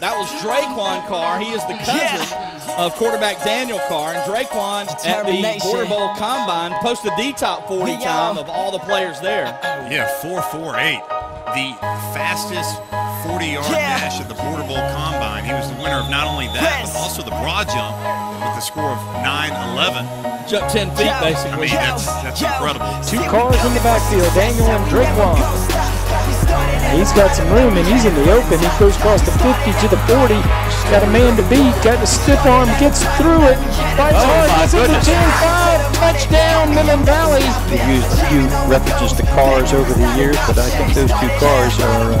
That was Drekwon Carr. He is the cousin yeah. of quarterback Daniel Carr. And Drekwon at the Border Bowl Combine posted the top 40 time of all the players there. Yeah, 448. The fastest 40 yard yeah. dash at the Border Bowl Combine. He was the winner of not only that, but also the broad jump with the score of 9 11. Jump 10 feet, basically. I mean, that's, that's incredible. Two cars in the backfield, Daniel and Drekwon. He's got some room and he's in the open. He goes across the 50 to the 40. Got a man to beat. Got the stiff arm. Gets through it. Fights oh hard. Gets into 10-5. Touchdown, Midland Valley. We've used a few references to cars over the years, but I think those two cars are uh,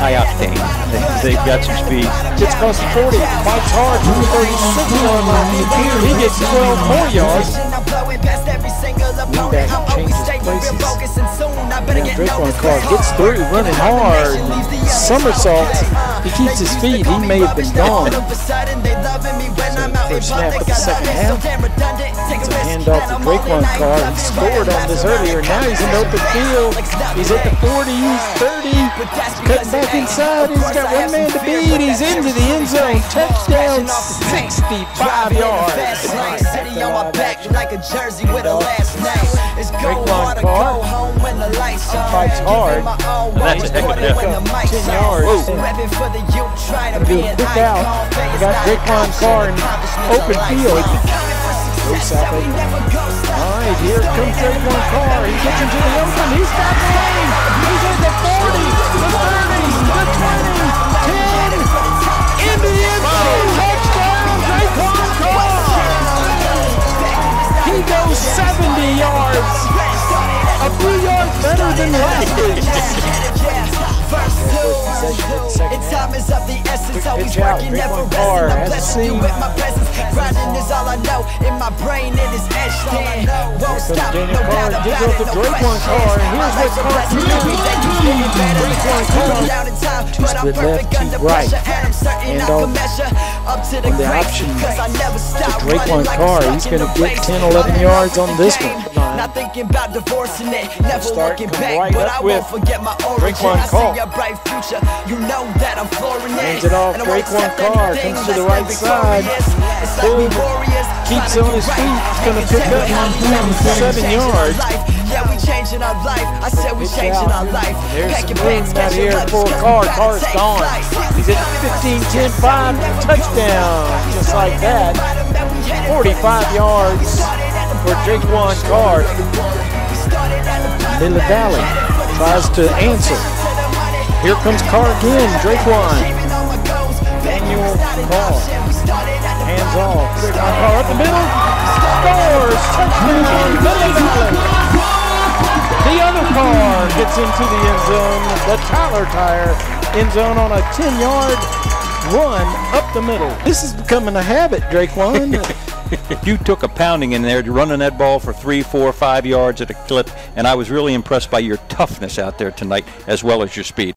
high octane. They, have got some speed. Gets across the 40. Fights hard. 36 yard line. He gets 12 more yards. Drekwon Carr gets through, running hard, somersaults. He keeps his feet. He may have been gone. So first snap of the second half. It's a handoff to Drekwon Carr. He scored on this earlier. Now he's in the open field. He's at the 40, he's 30. Cutting back inside. He's got one man to beat. He's into the end zone. Touchdown, 65 yards. Drekwon Carr fights hard. That's a heck of a difference. 10 yards. Gonna do a quick out. We got Drekwon Carr in open field. Goes south open. All right, here comes Drekwon Carr. He gets into the open. He's got the lane. He's at the 40, the 30, the 20, few yards better than last week. And time is of the essence, always working, never resting. I'm blessing you with my presence. Grinding is all I know. In my brain, it is etched in. Won't stop, no doubt about it. No Drekwon Carr, and here's what Carr can do. Drekwon Carr twist the left to right, and off on the option to Drekwon Carr. He's going to get 10, 11 yards on this one. Not thinking about divorcing it, never looking back, right but I won't forget my origin. I see a bright future, you know that I'm flooring it. Hands it off, Drekwon Carr comes to the right side. Boom, keeps on his feet, he's going to pick up seven yards. Yeah, we changing our life. I said we changing our life. There's some room out here for Carr. Carr's gone. He's at 15, 10, 5, touchdown. Just like that. 45 yards for Drekwon Carr. Midland Valley tries to answer. Here comes Carr again, Drekwon. Daniel Carr. Gets into the end zone. The Tyler Tire end zone on a 10 yard run up the middle. This is becoming a habit, Drekwon. you took a pounding in there to running that ball for three, four, five yards at a clip, and I was really impressed by your toughness out there tonight as well as your speed.